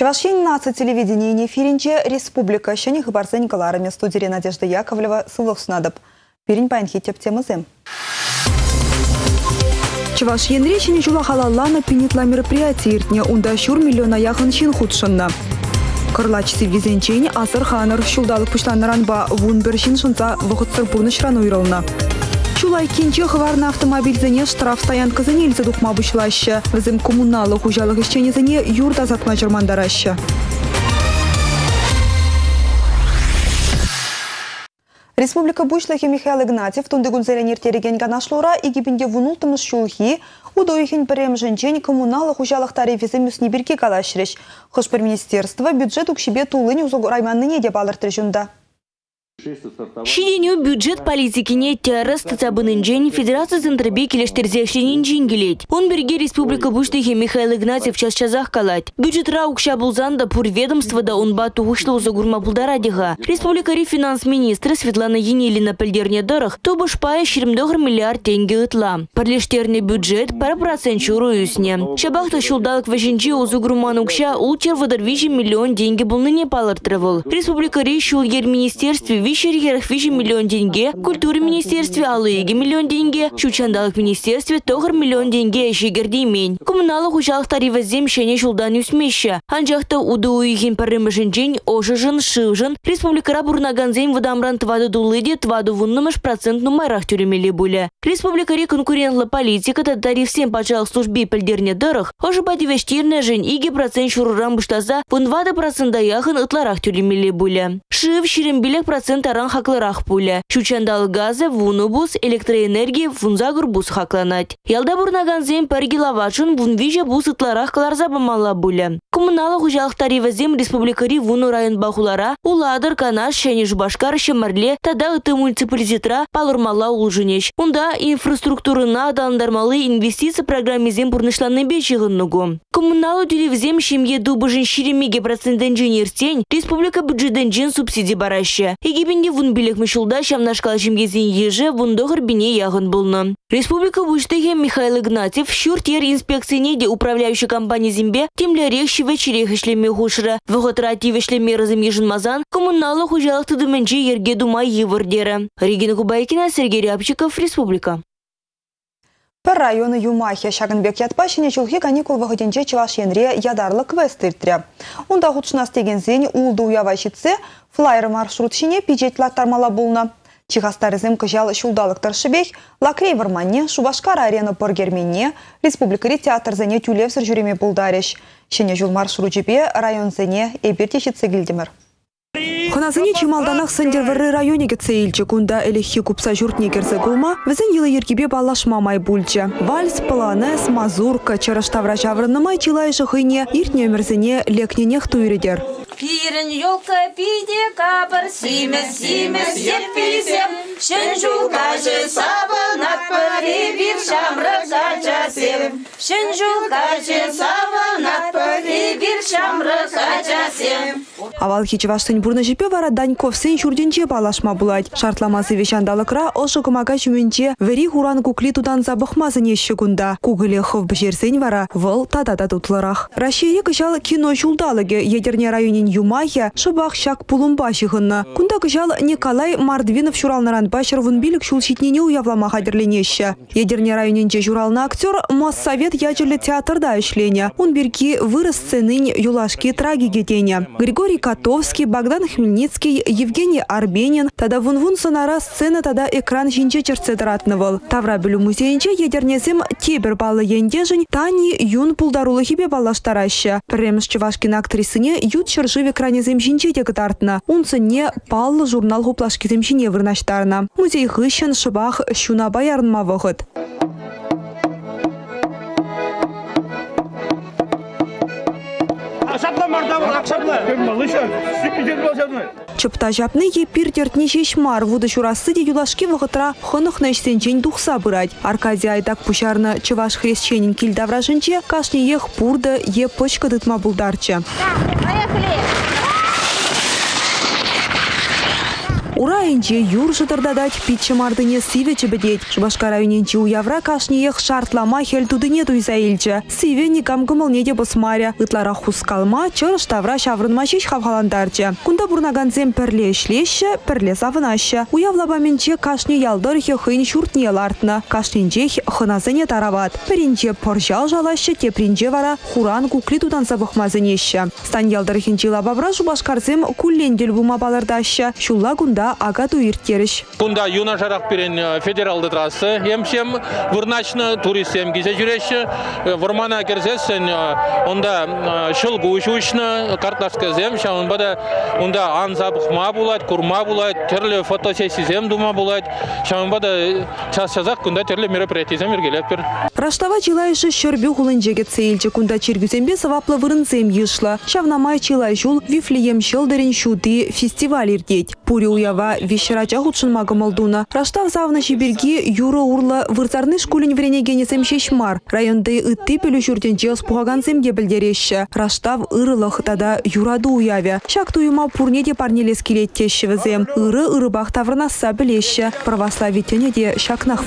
Чавашин нация телевидение эфиринче республика шәне хыбарзен каларыме студия Надежда Яковлева сылық сынадып. Перін пайн хеттеп темызым. Чаваш енречіне жула халалланы пенетла мероприятие иртне, унда шур миллиона яхын шин худшынна. Кырлачсы визенчейні асыр ханыр шулдалық пышланыранба вун бір шин шынца вұқытсыр пұрны шран уйрылна. Чулай кинче хварна автомобильзене штраф стоянкасыне илсе тухма бушлаще. Візім коммуналы хужалық ишченезене юрт азатма жырмандараще. Республика бушлахи Михаил Игнатьев тунды гунзеленер тереген ганашлора игибинде вунултымыз шулхи Удоихин пірем женчен коммуналы хужалық тарифесі мүсіне бірге калашырыш. Хошпір министерство бюджет укшибе тулын узуг райманныне деп алыртыр жүнда. Шиденю бюджет политикине террорист табынынжен Федерация Центрбе келештерзешленин жингелет. Он берге Республика Буштыхе Михаил Игнатьев час чазах калать. Бюджет раукша булзанда пур ведомство да он бату вышло за гурма булдарадига. Республика финанс министры Светлана Енилина пельдерне дорох, то башпая ширимдогр миллиард тенге ытла. Парлештерный бюджет пара процент чуру юсне. Шабахта шулдалык вежинчи узу гурманукша улчер выдарвижи миллион деньги был ныне палыртрывал. Республика Ри шул ер министерстве Вишерьерах вижи миллион деньги, культуре министерстве алыги миллион деньги, Чучандалык министерстве тогар миллион деньги шигердеймен. Коммуналық ұжалық тарифы земшене жылдан үсмеші. Анжақты уды уйген парымышын жен, ожыжын, шывжын, республикара бурнаганзен выдамран твады дулыде твады вуннымыш процент нумайрақ тюремелі бұлі. Республикаре конкурентлы политика та тариф сен пачалық службе пілдерне дырық, ожы падивештерне жен иге процент шуруран бұштаза, вунвады процент яхын ытларақ тюремелі бұлі. Шыв ширембелек процент таран хаклырах пуля. Чучандал газы вунубус электроэнергия вунзагур бус хакланать. Ялда бурнаганзем пер гилавачын вунвижа бус ытларах каларза бамалла буля. Коммуналы хужалық тарифазем республикари вуну район бахулара, уладыр канаш шәне жубашкар шемарле, тада ыты муниципалитетра палырмалла улжынеш. Унда инфраструктурына адаландармалы инвестиция программезем бурнышланы бечігіннугу. Коммуналы телевизем шемге дубыжын ширемеге процентен женерстен республика бюджетен жен субсидий барашы. Егебенде вун билек мышылда шамнашкал жемгезен ежі вундоғыр бине яғын болны. Республика Буштыге Михаил Игнатьев шуртер инспекцияне де управляющий компания зембе темлерек шиве черех ишлеме хушыра. Вғытра тивешлеме разым ежін мазан коммуналы хужалық тыдыменче ерге думай евырдері. Регина Кубайкина, Сергей Рябчиков, Республика. Пір районы Юмахе Шагынбек ятпашыне жылғы каникул вағыденче чываш енре ядарлы квест. Онда худшынас деген зен улды уява флайер маршрут шине пиджет латтармала болна. Чихастарызым кыжал шулдалыктар шыбек, лакрей варманне, шубашкар арена пыргерменне, республикари театр зене тюлевсір жүреме бұлдарыш. Шене жул маршрут жіпе район зене гілдімір. Ханазыне чималданақ сындервірі районе кетсе кунда элехи купса журтне керсе кулма, візін елі ергебе балашма май бульчы. Вальс, полонез, мазурка, чараштавра жаврынымай чилайшы хыне, иртне өмірзіне лекненех туйредер. Пирін елка пиде кабыр, симес, симес, еппесем, шын жулка жы сабынат пыре бір шамры качасем. Шын жулка жы сабынат пыре бір шамры качасем. Авал хичеваштын бурны жипе вара Даньков сын журденче балашма булать. Шартламасы вешандалыкра ошы кымага жүменче вери хуран кукли тудан забықмазын еші күнда. Кугыле хов бжерсен вара выл тадада тутлырах. Россия кыжал кино жулдалыге едерне районин Юмахе шыбах шак пулумба жығынны. Кунда кыжал Николай Мардвинов шуралнаран башырвын билік шул шитнене уявлама хадерленеші. Едерне районинче журалны актер Моссовет ячерлі театрда ішлене. Он берки вырос сценын юлашки трагиге. Григорий Котовский, Богдан Хмельницкий, Евгений Арбенин, тада вун-вун сонара сцена тада экран жинче черце таратнывал. Тавра білу музейінче едернесім тебір балы ендежін Тани юн пулдарулы хибе балаштараща. Премс чывашкин актрисыне ют чыржы в экране земжинче тегі тартна. Унсыне паллы журнал хуплашки земшине вырнаштарна. Музей хыщен шыбах шуна баярынма вғыт. Чыпта жапны епир тертне шешмар вуды шурасы де юлашки вғытра хынық нәшсенчен дұқса бұрад. Аркадий айтак пушарны чываш хресченин килдавражынче кашне ех пурды е пышкы дытма бұлдарчы. Ура инче юр шытырдадать питче мардыне сиве чебедет. Шубашкар районенче уявра кашниех шартлама хел тудыне туйса илче. Сиве никам кымылне де босмаря. Ытлара хускалма чыр штавра шаврынма шиш хавхаландарчы. Кунда бурнаганзем перле ишлеще, перле савынаще. Уявлабаменче кашни ялдырхе хын шуртне лартна. Кашнинчех хыназыне тарават. Перинче поржал жалаще тепринче вара хуран кукли тудан сабықмазынеще. Стан ялдырхинче лабавра шубашкарзем куллендел бума балырдаще. Шулла кунда ага туиртеріш. Кунда юна жарақ берен э, федералды трассы, емшем вырначны туристем кизе жүреші, вырмана керзесен, онда шылгу үшні карташка зем, шаун бада онда анза бұқма булайт, курма булайт, терлі фотосессизем дума булайт, шаун бада час жазақ кунда терлі мероприятизем ергелеп бір. Раштава чилайшы шөрбю хулынчеге цейлче кунда чиргюзембе саваплы вырынцем йышла. Шавнамай чилай жул вифлеем шылдырын шуты фестиваль ирдеть. Пури уява вещерача худшын магымылдуна. Раштав завна шиберги юро урла вырзарны шкулин вренегенесем шешмар. Районды ытты пелю жүрденче спуғагансемге білдерещі. Раштав ырылық тада юраду уявя. Шак туюма пурнеде парнелес келеттешівізем. Ыры ырыбақ таврнаса білеші. Православитене де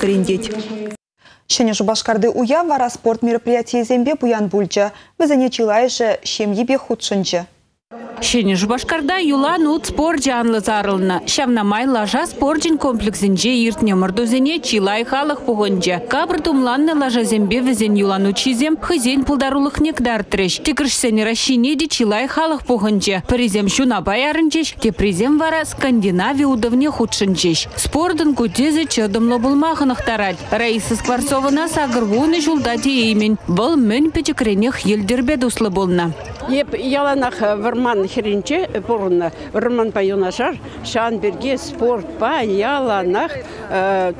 врендеть. Шене Жубашкарды уя вара спорт мероприятие зембе буян бульча. Візіне чилайшы шемьебе худшынчы. Шені Жубашкарда юлан ут спорт жанлы. Шавнамай лажа спортжин комплексінже иртне мұрдузене чилай халық пұғынже. Кабр тумланны лажа зембе візен юлан учизем хызен пулдарулық некдар треш. Текіршсені рашине де чилай халық пұғынже. Призем шуна баярынчеш, те призем вара Скандинавия удовне худшынчеш. Спортын кутезі чыдымлы булмағынықтарад. Раиса Скворцовына сагырвуны жулда деймен. Бұл. Еп херинче порна варман па юнашар шан берге спорт па яланах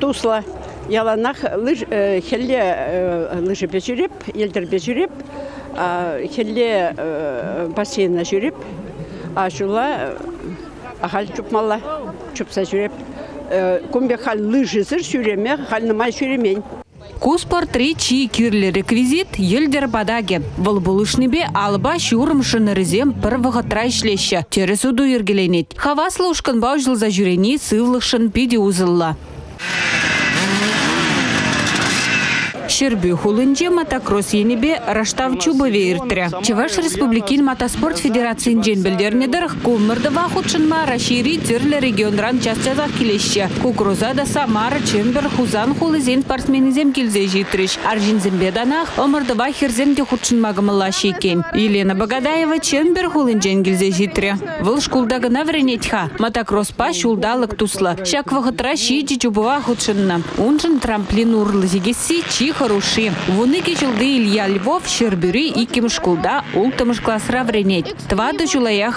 тусла яланах лыж хелле лыжы бежиреп елдер бежиреп хелле бассейна жүреп ашула ахал чупмалла чупса жүреп кумбе хал лыжызыр жүреме хал нымай жүремень Куспор три чи кирлі реквизит елдер бадаге. Бұл бұлышныбе алба шурым шынырызем бір вғытра ішлеші. Терес уду ергеленет. Хаваслы ушкан баужыл за жүрені сывлықшын пиде узылла. Шербі хулынже мотокросс енебе раштав чубове иртірі. Чеваш Республикин мотоспорт федерациян жен білдернедір көмірді вақытшынма рашири түрлі регионран частязақ келеші. Кукрузада Самара, Чембер, Хузан хулызен спортсменізем келзе житріш. Аржинзембе данақ омырды вахирзем де худшынмагымыла шекен. Елена Багадаева Чембер хулынжен келзе житрі. Выл шкулдағы навренетха. Мотокросс па шулдалық тусла. Шак вақытра шиджи чубова худшынна. Унжын трамплин урлы зегесі чи хороши. Вуны кечілді Илья Львов, Шербюри и Кимшкулда ултымыш классра вренет. Твады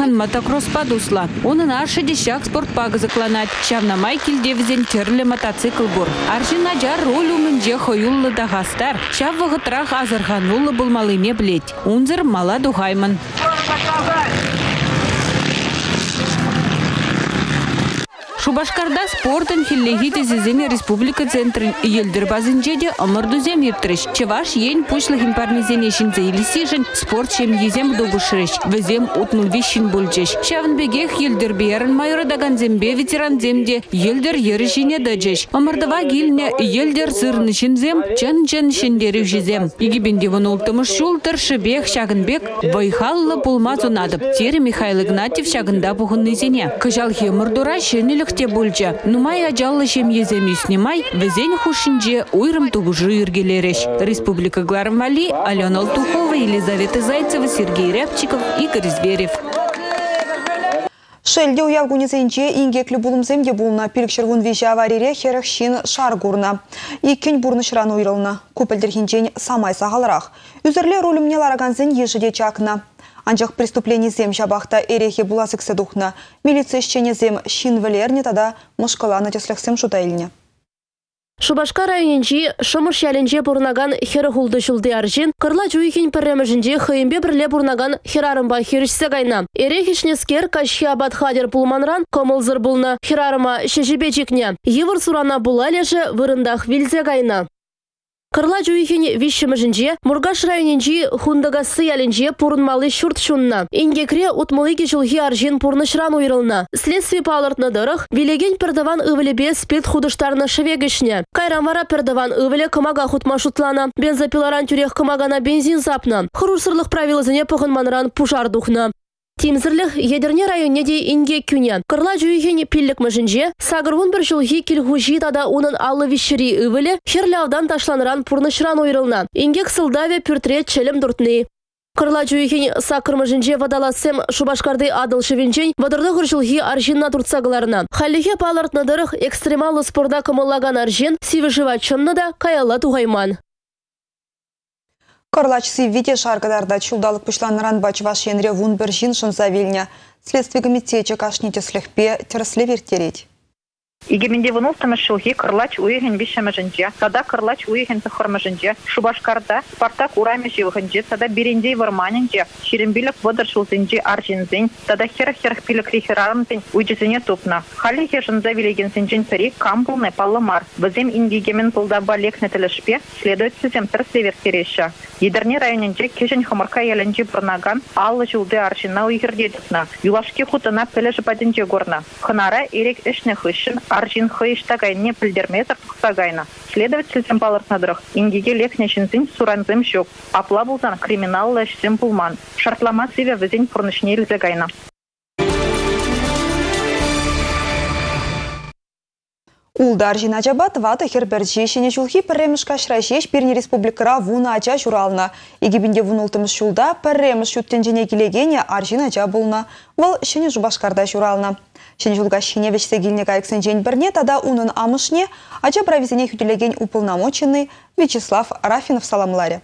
мотокросс падусла. Оны нашы дешак спортпагы закланать. Шавна майкел девзен терлі мотоцикл бур. Аржина жар роль умынже хойуллы да гастар. Шав вғытрах азырғанулы булмалыме блеть. Унзыр мала дугайман. Шубашкарда спортын хиллеги тезеземе республика центрын елдер базынже де ымырдузем ертіріш. Чеваш ен пушлығын парнезене шинзе илисежін спорт шем езем добышырыш. Везем утнул вишін бульчеш. Шавын бегех елдер бейерін майоры даган зембе ветеран земде елдер ері жіне дөджеш. Ымырдыва гилне елдер сырны шинзем чын-чын шиндері жезем. Егебенде вон ултымыш шул тыршыбек шагынбек вайхаллы пулмаз унадып. Тері Михаил Игнатьев шагында бұғын незене. Кыжал хемырдура шенелік те бульча. Нумай ажаллы шем езем юснемай, везень хушинже уйрым тубужу юргелереш. Республика Гларамали, Алена Алтухова, Елизавета Зайцева, Сергей Рябчиков, Игорь Зверев. Шелде уяв гунезенче ингеклі булымземде булна пилікшіргун вежа аварире херіх шин шар гурна. Иккен бурны шыран уйрылна. Купілдірхінчен самай сағалырақ. Үзірле ролімне лараганзен ежіде чакна. Анжақ преступление зем жабақта эрехе буласыксы духна. Милиция зем шин валерне тада мұшқаланы теслексем жудайліне. Шубашка районенчи шымыш яленче бурнаган хері хулды жылды аржин, кырла жуихин пірремежінже хыйымбе бірле бурнаган херарымба херішсе гайна. Эре хишнескер кашхи абад хадер пулманран комылзыр булна херарыма шешебе чекне. Евір сурана була леже вырындах вилзе гайна. Кырла жуйхин вишшіміжінже, Мургаш районенжи хундагасы ялінже пурынмалы шурт шунна. Ингекре утмылыги жылги аржин пурнышран уйрылна. Следствие палыртны дырых, вилеген пердаван ывылебе спирт худыштарны шевегішне. Кайрамара пердаван ывыле кымага хутма шутлана. Бензопиларан тюрех кымагана бензин запна. Хрурсырлық правилызыне пығынманыран пужар духна. Тимзірлік едерне районне де инге күне. Кырла жүйген пиллік мүжінже, сағырвын бір жылғы келгужи тада оның аллы вишшері үвілі, херлявдан ташланыран пұрнышран ойрылна. Ингек сылдаве пүртре челім дұртны. Кырла жүйген сақырмыжынже вадаласым шубашкарды адыл шевенчен вадырды ғыржылғы аржинна турцагаларына. Халихе палартнадырық экстремалы спорда кымыллаган аржин сиві живачынны да каялла. Карлачсы вите шаргадарда чулдалық пышланыран бачваш енре вун бір жин шынса вильня. Следствие комитете кашните слегпе терсле вертереть. Игеменде вынылтымы шылги кырлач уйген бишемежинже, тада кырлач уйген тахырмежинже, Шубашкарда Спартак ураме живыгынже, тада берендей варманинже, шерембилік водыр шылзинже аржинзин, тада херах-херах пилік рихерарымзин уйджизине тупна. Хали хешинзе вилеген синжин пери кампулны паллымар. Бізем ингегемен пылда балекне тілішпе, следует сізем тірслевер тереша. Едерне районинже кешен хымырка елінже бұрнаган, аллы жылды аржина уйгерде тупна. Юлашки хутына пілі жыпадинже горна. Хынара ерек ішне хышын аржин хыйыштагай не пілдермезір тұқсагайна. Следователь темпалыртнадырық, ингеге лекнешінзін суранзым шок. Апла бұлзан криминаллы ішсім пулман. Шартлама сиве візін пұрнышне илзегайна. Улдар жина жабат ваты хербер жешіне жылхи пірреміш кашра жеш бірні республикара вуна ача журална. Егебінде вунултымыз жылда пірреміш юттен жене келегене аржин ача болна. Бұл шыне жубашкарда журална. Шыне жылға шыне вешсе келіне кайықсын жен бірне, тада унын амышне ача провизине хүтілеген уполномоченный Вячеслав Рафинов саламларе.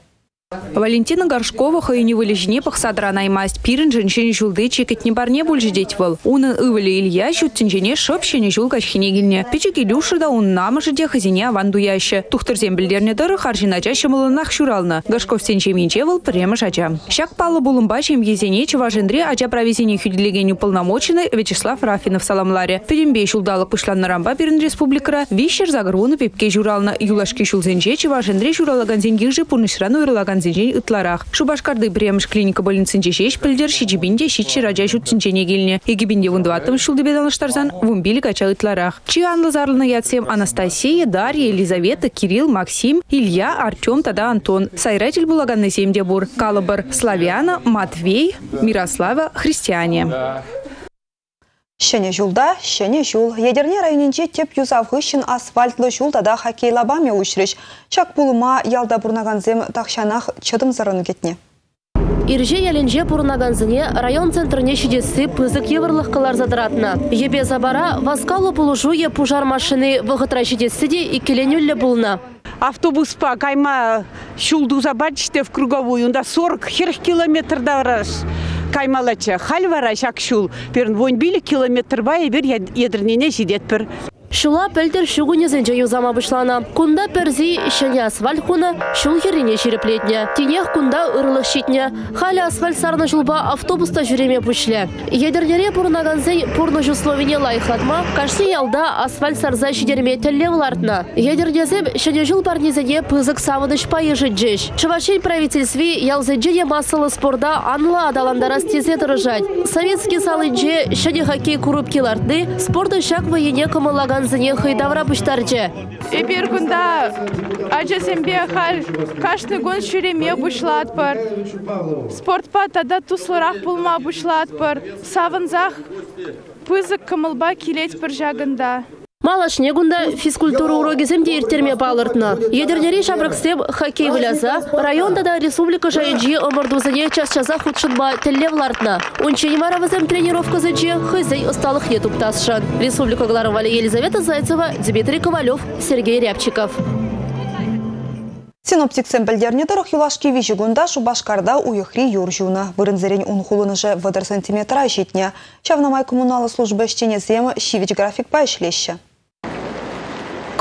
Валентина Горшкова хайыне вылежне пахсадра наймасть пирен женщине жулды чекет не барне больше деть вол. Унын ывали Илья шуттенжене шопщене жул качхинегильне. Печек Илюша да он намыжыде хазине авандуяще. Тухтырзем билдерне дыры харжинача шымылынах шурална. Горшков сенчеминче вол према жача. Щак палы булымба чем езене чеважендре ача провизине хюделегеню полномоченный Вячеслав Рафинов саламларе. Педембе шулдалық пышлан рамба пирен республикара вищер загруны пепке журална. Юлашки шулзенче чеважендре журалаган зенгижи пурнышрану ирлаган зенжен ытларах. Шубашкарды бремш клиника больницынче шеш пілдер шичибинде шичи раджа шутчинчене келіне. Егибинде вундваттым шулды беданыштарзан вумбили кача ытларах. Чи анлы зарлыны ятсем Анастасия, Дарья, Елизавета, Кирилл, Максим, Илья, Артем, тада Антон. Сайратель булаганны семде бур. Калабар, Славяна, Матвей, Мирослава, Христиане. Шәне жулда, шәне жул. Едерне районенче теп юзав ғышын асфальтлы жулдада хоккей лабаме ұшырыш. Чак бұлыма ялда бұрнаганзем тақшанақ чыдым зарын кетне. Ирже яленже пурнаганзыне район центрне шидесі пызык еврлық қылар задыратына. Ебе забара васкалы пулужуе пужар машины вғытра шидесі де икеленюлі бұлна. автобуспа кайма шулду забачте в круговую, да 40 хер километрда раз каймалача. Хальвара шак шул, перн вон били километр бай, бер едрнене сидет пер. Шула пәлдер шугуне зенже юзама бышлана. Кунда перзи шәне асфальт хуна шул херине ширеплетне. Тинех кунда ырлық шитне. Халі асфальт сарны жулба автобуста жүреме пүшле. Едернере пурнаганзен пурны жусловине лайықлатма, кашси ялда асфальт сарза шидерме телле влартна. Едернезем шәне жул барнезене пызык савыныш пайы жиджеш. Чывашень правительсви ялзенжене масылы спорда анла адаландара стезе дырыжать. Советский салынже шәне хоккей курупкиларды спорды шак воене кымылаган зіне хыйдавра пуштарчы. Эпир кунда ачасембе хал каждый год шереме бушлатпыр. Спортпа тада туслырак булма бушлатпыр. Савынзах пызык кымылба килет бір жагында. Малашне гунда физкультура урогизем де иртерме балыртна. Едернери шабрыксем хоккей выляза, районда да республика жайынжи омырдузыне час-часа худшынба теллевлартна. Унчени маравызем тренировка заче хызей усталых не туптасшан. Республика Гларовали Елизавета Зайцева, Дмитрий Ковалев, Сергей Рябчиков. Синоптик сэмпілдеріне дұрық юлашки вижігунда шубашкарда уйықри юржуна. Вырынзерен унхулыныжы вадыр сантиметра жетіне. Чавнамай коммуналы службы штене шивич график пайшлеща.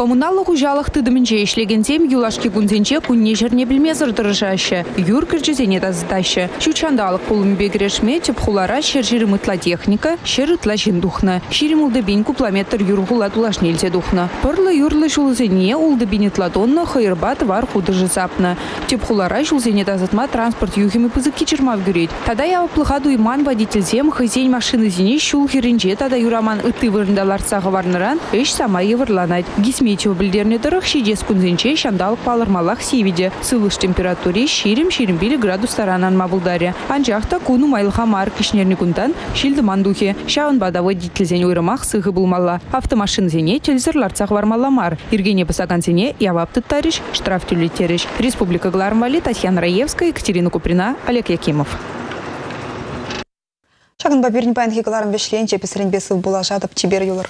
Коммуналлы хужалық тыдымынче ишлегенсем юлашки кунзенче кунне жерне білмезір дырышашы. Юр кірчізене тазыташы. Шучандалық пулым бегрешме теп хулара шер жирым ытла техника, шер ытла жиндухна. Ширим улды бин куплометр юр хула тулашнелзе духна. Пырлы юрлы шулзене улды бин ытла тонна хайырбат вар худыжы сапна. Теп хулара шулзене тазытма транспорт юхими пызыки чырмав гюрет. Тада иман водительзем хызень машины зене шул херинче тада юраман ыты вырындаларцағы варныран, эш сама евырланать. Гисметеу білдерне дырық шидес күнзенче шандалық палырмалақ севиде. Сылыш температуре ширим-ширим били градустаранан мабылдаре. Анжақта куну майлыха мар кишнерні күнтан шилді мандухе. Шауын бада водительзен ойрымақ сығы булмалла. Автомашин зене телзірларцақ вармалла мар. Иргене пысаган зене явап тариш, штраф тюлетериш. Республика Глармвали, Татьяна Раевская, Екатерина Куприна, Олег Якимов. Шагын бабирни пайн хигаларым вешлен чепесрен бесов була жадып чибер юлар.